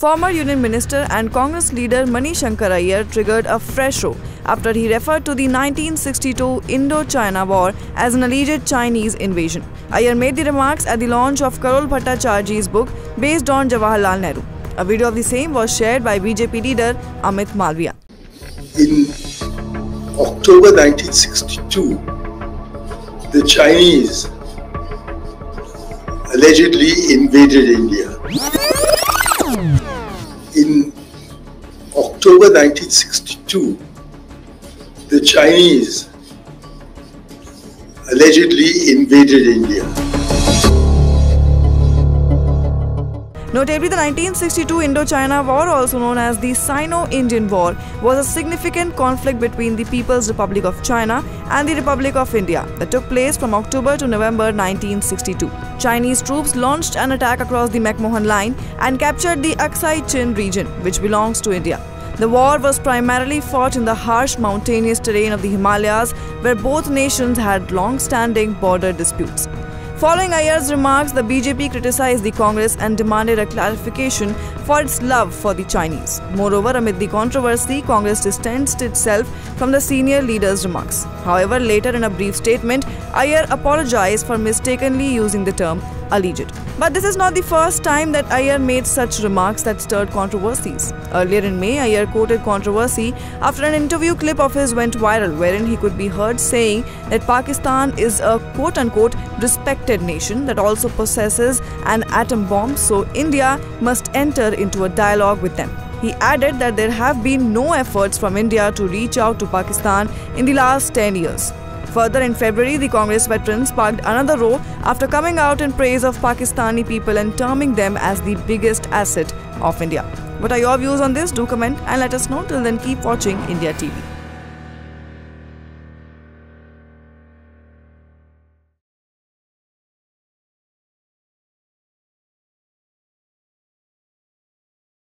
Former Union Minister and Congress leader Mani Shankar Aiyar triggered a fresh row after he referred to the 1962 Indo-China War as an alleged Chinese invasion. Aiyar made the remarks at the launch of Kallol Bhattacherjee's book based on Jawaharlal Nehru. A video of the same was shared by BJP leader Amit Malviya. In October 1962, the Chinese allegedly invaded India. In October 1962, the Chinese allegedly invaded India. Notably, the 1962 Indo-China War, also known as the Sino-Indian War, was a significant conflict between the People's Republic of China and the Republic of India that took place from October to November 1962. Chinese troops launched an attack across the McMahon Line and captured the Aksai Chin region, which belongs to India. The war was primarily fought in the harsh mountainous terrain of the Himalayas, where both nations had long-standing border disputes. Following Aiyar's remarks, the BJP criticized the Congress and demanded a clarification for its love for the Chinese. Moreover, amid the controversy, Congress distanced itself from the senior leader's remarks. However, later in a brief statement, Aiyar apologized for mistakenly using the term alleged. But this is not the first time that Aiyar made such remarks that stirred controversies. Earlier in May, Aiyar quoted controversy after an interview clip of his went viral wherein he could be heard saying that Pakistan is a quote-unquote respected nation that also possesses an atom bomb so India must enter into a dialogue with them. He added that there have been no efforts from India to reach out to Pakistan in the last 10 years. Further, in February, the Congress veterans sparked another row after coming out in praise of Pakistani people and terming them as the biggest asset of India. What are your views on this? Do comment and let us know. Till then, keep watching India TV.